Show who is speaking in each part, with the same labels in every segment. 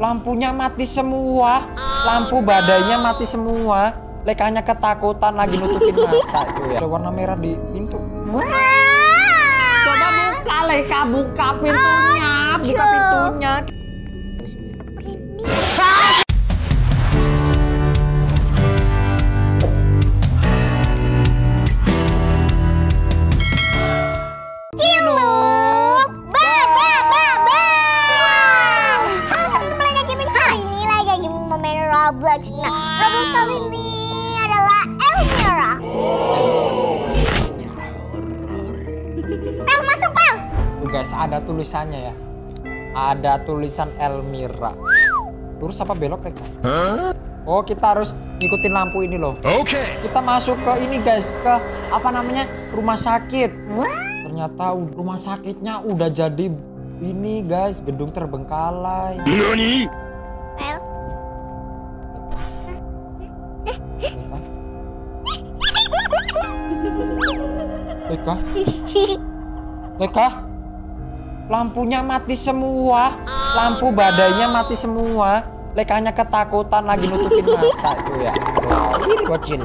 Speaker 1: Lampunya mati semua. Lampu badainya mati semua. Lekanya ketakutan lagi nutupin mata itu ya. Ada warna merah di pintu. Coba buka Leka, buka pintunya, buka pintunya.
Speaker 2: Pel masuk Pel
Speaker 1: Tuh guys, ada tulisannya ya. Ada tulisan Elmira. Lurus apa belok Leka? Oh, kita harus ngikutin lampu ini loh.
Speaker 3: Okay.
Speaker 1: Kita masuk ke ini guys, ke apa namanya? rumah sakit. Ternyata rumah sakitnya udah jadi ini guys, gedung terbengkalai.
Speaker 3: Nani?
Speaker 2: Pel
Speaker 1: Leka? Leka? Leka? Lampunya mati semua. Lampu badainya mati semua. Lekanya ketakutan lagi nutupin mata itu ya. Ini bocil.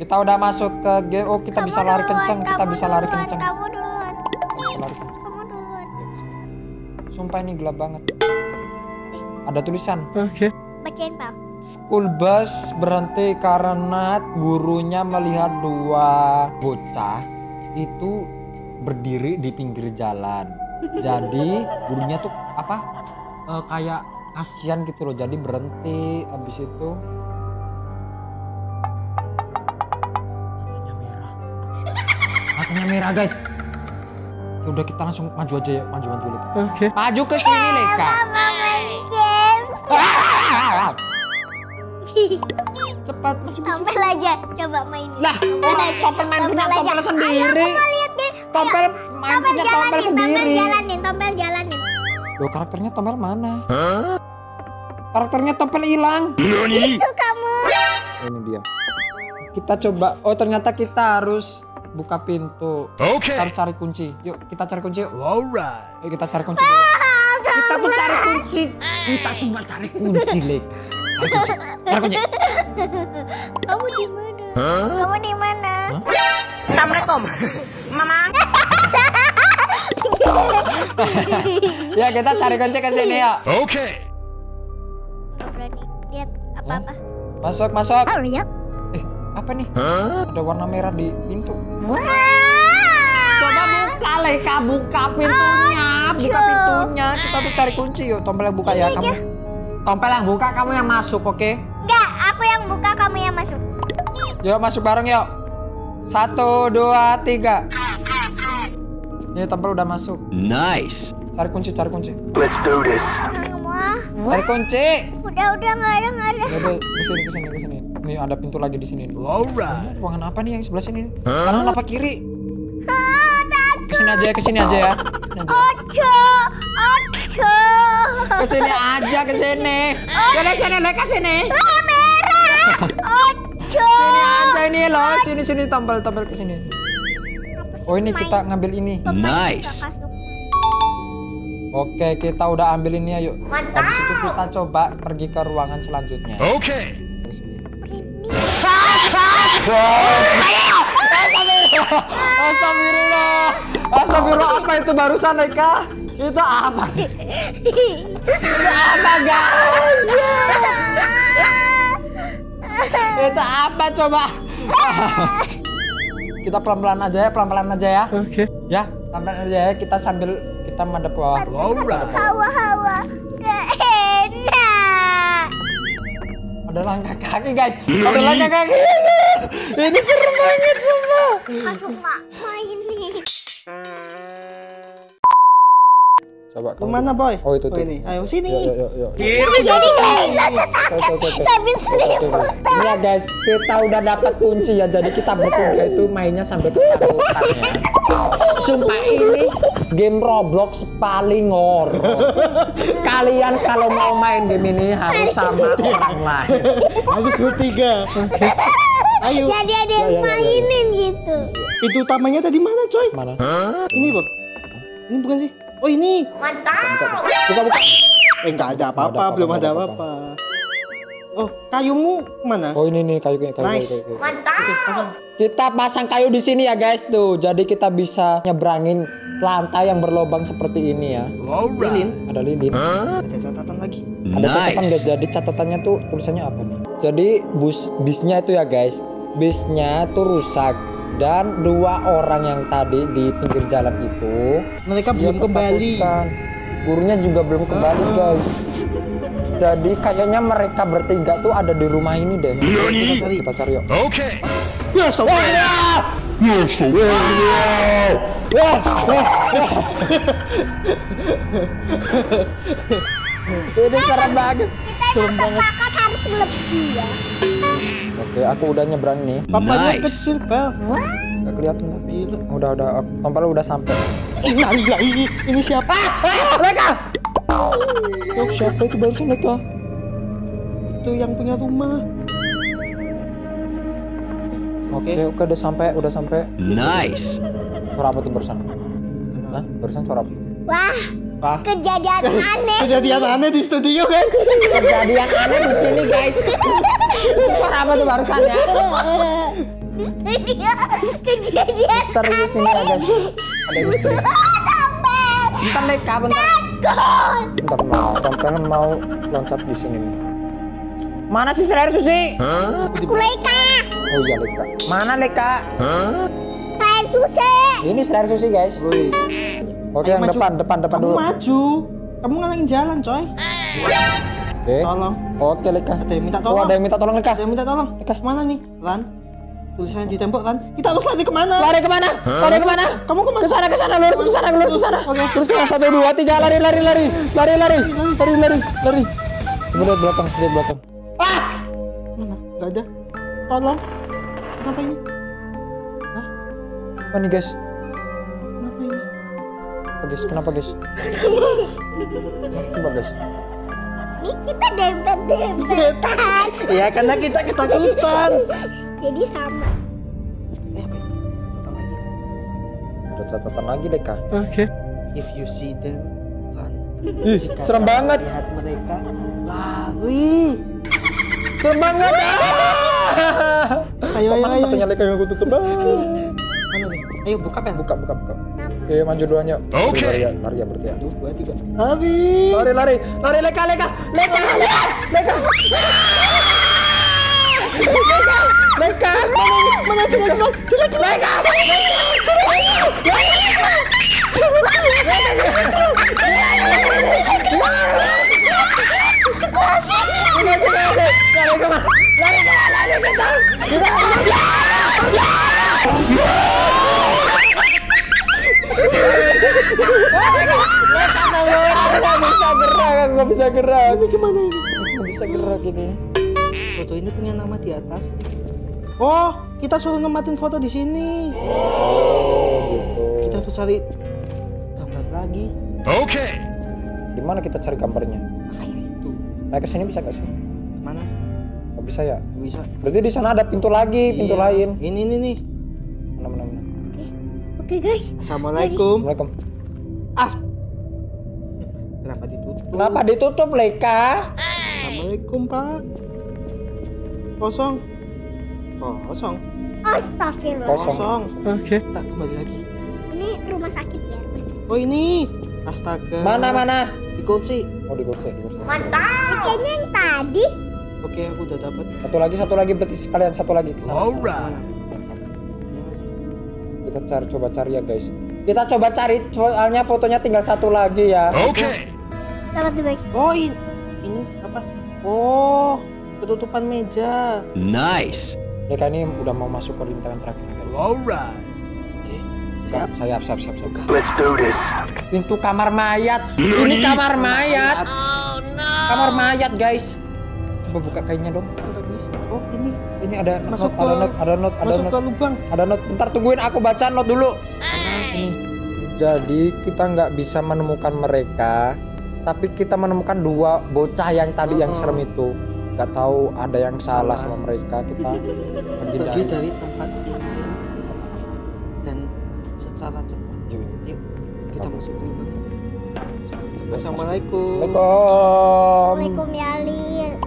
Speaker 1: Kita udah masuk ke game. Oh, kita bisa lari kenceng. Kita bisa lari kenceng.
Speaker 2: Kamu duluan
Speaker 1: Bisa lari kenceng.
Speaker 2: Kamu duluan
Speaker 1: Sumpah ini gelap banget. Ada tulisan.
Speaker 2: Bacain Pel
Speaker 1: School bus berhenti karena gurunya melihat dua bocah itu berdiri di pinggir jalan. Jadi gurunya tuh apa? eh, kayak kasihan gitu loh. Jadi berhenti habis itu matanya merah. Matanya merah, guys. Ya udah kita langsung maju aja ya, maju maju Leka. Oke. Maju ke sini, Leka.
Speaker 2: Mama main game
Speaker 1: Ah! Cepat masuk ke sini.
Speaker 2: Tompel aja, coba mainin.
Speaker 1: Lah, orang tompel main punya tompel
Speaker 2: Ayo,
Speaker 1: sendiri.
Speaker 2: aku
Speaker 1: Tompel main punya tompel
Speaker 2: jalanin,
Speaker 1: sendiri.
Speaker 2: Tompel jalanin, tompel jalanin.
Speaker 1: Loh, karakternya tompel mana? Karakternya tompel hilang.
Speaker 3: Nani?
Speaker 2: Itu kamu.
Speaker 1: Oh, ini dia. Kita coba. Oh, ternyata kita harus buka pintu. Kita
Speaker 3: Okay.
Speaker 1: harus cari kunci. Yuk, kita cari kunci.
Speaker 3: Alright.
Speaker 1: Yuk, kita cari kunci. dulu. Kita tuh cari kunci. Kita cuma cari kunci, Lek. Cari kunci. Cari kunci.
Speaker 2: Kamu di mana?
Speaker 3: Huh?
Speaker 2: Kamu di mana?
Speaker 4: Assalamualaikum. Mama.
Speaker 1: Ya, kita cari kunci ke sini ya.
Speaker 3: Okay.
Speaker 2: Gak berani lihat apa-apa.
Speaker 1: Masuk, masuk.
Speaker 2: Hurry up.
Speaker 1: Eh, apa nih?
Speaker 3: Huh?
Speaker 1: Ada warna merah di pintu.
Speaker 2: Wah.
Speaker 1: Coba buka Leka, buka pintunya, buka pintunya. Kita tuh cari kunci yuk. Tompel yang buka ya
Speaker 2: Ini
Speaker 1: kamu.
Speaker 2: aja.
Speaker 1: Tompel yang buka, kamu yang masuk, oke?
Speaker 2: Enggak, aku yang buka, kamu yang masuk.
Speaker 1: Yuk masuk bareng yuk. Satu, dua, tiga. Ini tompel udah masuk.
Speaker 3: Nice.
Speaker 1: Cari kunci, cari kunci.
Speaker 3: Let's do this.
Speaker 1: Cari kunci.
Speaker 2: Udah, udah nggak ada, nggak ada.
Speaker 1: Ya udah, ke sini, ke sini, ke sini. Nih ada pintu lagi di sini. nih.
Speaker 3: Alright.
Speaker 1: Ruangan apa nih yang sebelah sini?
Speaker 3: Hah?
Speaker 1: Kanan apa kiri?
Speaker 2: Ah. Ke
Speaker 1: sini aja ya, ke sini aja ya. Ke sini aja.
Speaker 2: Ojo, ojo.
Speaker 1: Ke sini aja, ke sini. Sini, sini, Leka sini.
Speaker 2: Merah.
Speaker 1: Sini aja ini loh, sini sini tombol tombol ke sini. Oh ini kita ngambil ini.
Speaker 3: Nice.
Speaker 1: Oke kita udah ambil ini ayo.
Speaker 2: Mantap.
Speaker 1: Habis itu kita coba pergi ke ruangan selanjutnya.
Speaker 3: Okay.
Speaker 1: Ke sini.
Speaker 2: Ini.
Speaker 1: Astagfirullah. Astagfirullah apa itu barusan Eka? Itu apa? Itu apa guys? Itu apa coba? kita pelan-pelan aja ya, pelan-pelan aja ya. Oke. Ya, pelan-pelan aja ya. Kita sambil kita madep bawah.
Speaker 2: Hawa-hawa. Gak enak.
Speaker 1: Ada langkah kaki guys. Ada langkah kaki. Ini serem banget semua.
Speaker 2: Masuk mak.
Speaker 1: Coba kamu.
Speaker 5: Ke mana boy?
Speaker 1: Oh, itu tuh.
Speaker 5: ini. Ayo sini.
Speaker 1: Yuk, yuk, yuk, yuk.
Speaker 2: Jadi kayak
Speaker 1: Tuh, tuh, tuh, tuh.
Speaker 2: sambil
Speaker 1: Tuh, tuh, tuh. Ini ya guys, kita udah dapat kunci ya. Jadi kita bertiga itu mainnya sambil ketakutan ya. Sumpah ini game Roblox paling horor. Kalian kalau mau main game ini harus sama orang lain.
Speaker 5: Harus bertiga. Ayo.
Speaker 2: Jadi ada
Speaker 1: Ya, ya, ya, ya,
Speaker 2: yang
Speaker 1: ya.
Speaker 2: mainin gitu.
Speaker 5: Pintu utamanya tadi mana coy?
Speaker 1: Mana?
Speaker 5: Ini bang. Ini bukan sih? Oh ini.
Speaker 2: Mantap.
Speaker 1: Buka, buka.
Speaker 5: Eh nggak ada apa-apa, belum ada apa-apa. Oh, kayumu mana?
Speaker 1: Oh ini nih kayu kayu kayu.
Speaker 5: Nice.
Speaker 1: kayu, kayu.
Speaker 2: Mantap.
Speaker 5: Oke, pasang.
Speaker 1: Kita pasang kayu di sini ya guys tuh. Jadi kita bisa nyebrangin lantai yang berlobang seperti ini ya.
Speaker 5: Lilin,
Speaker 1: Ada lilin.
Speaker 5: ada catatan lagi.
Speaker 1: Ada catatan
Speaker 3: Nice.
Speaker 1: guys. Jadi catatannya tuh tulisannya apa nih? Jadi bus bisnya itu ya guys. Bisnya tuh rusak dan dua orang yang tadi di pinggir jalan itu
Speaker 5: Mereka belum kembali.
Speaker 1: Gurunya juga belum kembali guys. Jadi kayaknya mereka bertiga tuh ada di rumah ini deh.
Speaker 5: Kita cari.
Speaker 1: Kita cari yuk.
Speaker 3: Okay.
Speaker 5: Ya, stop.
Speaker 1: Ini serem banget.
Speaker 2: Kita emang sepakat harus lebih ya.
Speaker 1: Oke, aku udah nyebrang nih.
Speaker 5: Papanya
Speaker 3: Nice.
Speaker 5: kecil, Bel.
Speaker 1: Gak kelihatan tapi. Udah udah tompel udah sampai.
Speaker 5: Innalillah ini ini siapa?
Speaker 1: Leka. Oh, siapa itu barusan Leka?
Speaker 5: Itu yang punya rumah.
Speaker 1: Oke, oke udah sampai, udah sampai.
Speaker 3: Nice.
Speaker 1: Suara apa tuh barusan? Hah? Barusan suara apa?
Speaker 2: Wah,
Speaker 1: Wah,
Speaker 2: kejadian aneh.
Speaker 5: Kejadian aneh di studio, guys.
Speaker 1: kejadian aneh di sini, guys. Suara apa tuh barusan ya?
Speaker 2: kejadian
Speaker 1: Misterius ini ya, guys. Ada misterius.
Speaker 2: Sampai
Speaker 1: Bentar Leka, bentar.
Speaker 2: takut.
Speaker 1: Bentar mau, Tompel mau loncat di sini nih. Mana sih selir Susi?
Speaker 2: Aku Leka.
Speaker 1: Oh iya Leka. Mana Leka?
Speaker 2: Kayak susah.
Speaker 1: Ini selir Susi, guys.
Speaker 5: Woi,
Speaker 1: Oke,
Speaker 5: Ayo
Speaker 1: yang
Speaker 5: maju.
Speaker 1: depan, depan, depan
Speaker 5: kamu
Speaker 1: dulu.
Speaker 5: maju. Kamu ngalangin jalan, coy.
Speaker 1: Oke.
Speaker 5: Tolong.
Speaker 1: Oke, Lika.
Speaker 5: Ada yang minta
Speaker 1: oh,
Speaker 5: tolong.
Speaker 1: Oh, ada yang minta tolong, Lika.
Speaker 5: Ada yang minta tolong.
Speaker 1: Lika.
Speaker 5: Mana nih? Lan. Tulisannya di tembok, Lan. Kita harus lari ke mana?
Speaker 1: Lari ke mana? Huh? Lari ke mana?
Speaker 5: Kamu ke mana?
Speaker 1: Ke sana, ke sana, lurus ke sana, lurus ke sana.
Speaker 5: Oke. Okay.
Speaker 1: Lurus ke sana. Satu, dua, tiga, lari, lari, lari. Lari, lari. Lari, lari, lari. Coba lihat belakang, lihat belakang. Ah!
Speaker 5: Mana? Gak ada. Tolong. Kenapa ini? Hah?
Speaker 1: Apa nih, guys?
Speaker 5: Kenapa ini?
Speaker 1: Apa guys? Kenapa guys? Coba guys.
Speaker 2: Nih kita dempet-dempetan.
Speaker 5: Ya karena kita ketakutan.
Speaker 2: Jadi sama.
Speaker 5: Eh, apa ini? Catatan lagi.
Speaker 1: Ada catatan lagi Leka.
Speaker 5: Oke. If you see them, run.
Speaker 1: Ih,
Speaker 5: Jika
Speaker 1: serem banget.
Speaker 5: Lihat mereka, lari.
Speaker 1: Serem banget.
Speaker 5: Ayo, ayo, ayo.
Speaker 1: Katanya Leka yang aku tutup.
Speaker 5: Mana nih? Ayo buka pen.
Speaker 1: Buka, buka, buka. Oke, maju duluan yuk.
Speaker 3: Oke.
Speaker 1: Lari, ya, lari ya berarti ya.
Speaker 5: Dua, tiga. Lari.
Speaker 1: Lari, lari, lari Leka, Leka, Leka, Leka, Leka. Leka, Leka, mana, mana jelek, jelek, Leka, Aku bisa gerak. Ini gimana ini? Aku nggak bisa gerak ini.
Speaker 5: Foto ini punya nama di atas. Oh, kita suruh ngematin foto di sini.
Speaker 1: Oh, gitu.
Speaker 5: Kita harus cari gambar lagi.
Speaker 3: Okay.
Speaker 1: Di mana kita cari gambarnya?
Speaker 5: Nah, kayak itu.
Speaker 1: Naik ke sini bisa nggak sih?
Speaker 5: Mana?
Speaker 1: Nggak bisa ya?
Speaker 5: Bisa.
Speaker 1: Berarti di sana ada pintu lagi, pintu
Speaker 5: Iya.
Speaker 1: lain.
Speaker 5: Ini nih nih.
Speaker 1: Mana mana mana.
Speaker 2: Oke guys.
Speaker 5: Assalamualaikum.
Speaker 1: Assalamualaikum.
Speaker 5: As. Kenapa ditutup?
Speaker 1: Kenapa ditutup Leka?
Speaker 5: Assalamualaikum Pak. Kosong. Kosong.
Speaker 2: Astagfirullah.
Speaker 1: Kosong.
Speaker 5: Kosong. Oke. Kita kembali lagi.
Speaker 2: Ini rumah sakit ya.
Speaker 5: Oh ini. Astaga.
Speaker 1: Mana mana?
Speaker 5: Di kursi.
Speaker 1: Oh di kursi, di kursi.
Speaker 2: Mantap. Kayaknya yang tadi.
Speaker 5: Oke, aku udah dapat.
Speaker 1: Satu lagi, satu lagi berarti sekalian satu lagi ke sana.
Speaker 3: Alright.
Speaker 5: Iya?
Speaker 1: Kita cari coba cari ya guys. Kita coba cari soalnya fotonya tinggal satu lagi ya.
Speaker 3: Okay.
Speaker 2: Dapat tuh guys.
Speaker 5: Oh ini. Ini apa? Oh. Ketutupan meja.
Speaker 3: Nice.
Speaker 1: Leka ini udah mau masuk ke rintangan terakhir guys.
Speaker 3: Alright.
Speaker 5: Oke.
Speaker 1: Siap, siap, siap, siap, siap.
Speaker 3: Let's do this.
Speaker 1: Pintu kamar mayat. Ini kamar mayat. Kamar mayat guys. Coba buka kainnya dong.
Speaker 5: Oh ini.
Speaker 1: Ini ada
Speaker 5: Masuk
Speaker 1: note, ada
Speaker 5: ke-
Speaker 1: note, ada note, ada
Speaker 5: Masuk
Speaker 1: note.
Speaker 5: ke lubang.
Speaker 1: Ada note. Bentar tungguin aku baca note dulu. Ini. Jadi kita nggak bisa menemukan mereka, tapi kita menemukan dua bocah yang tadi yang
Speaker 5: Oh.
Speaker 1: serem itu. Nggak tahu ada yang salah,
Speaker 5: Salah.
Speaker 1: sama mereka. Kita pergi
Speaker 5: Pergi dari. tempat ini. Dan secara cepat.
Speaker 1: Yuk,
Speaker 5: Yuk. Kita
Speaker 1: Apa?
Speaker 5: masuk ke lubang. Assalamualaikum.
Speaker 1: Assalamualaikum.
Speaker 2: Assalamualaikum ya Lil.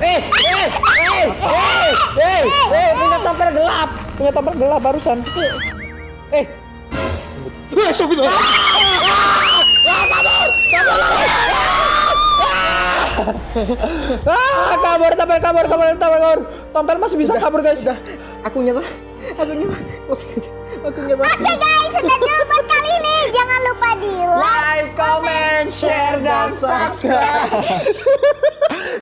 Speaker 1: Eh, eh, eh, eh, eh, eh, punya tompel gelap, punya tompel gelap barusan. Eh, eh, astagfirullah. Ah, kabur, tompel kabur, kabur, tompel kabur. Tompel masih bisa kabur guys.
Speaker 5: Aku nyerah. Aku nyerah. Closing aja. Aku nyerah.
Speaker 2: Oke guys, sudah dulu buat kali ini. Jangan lupa di like.
Speaker 1: Like, comment, share, dan subscribe.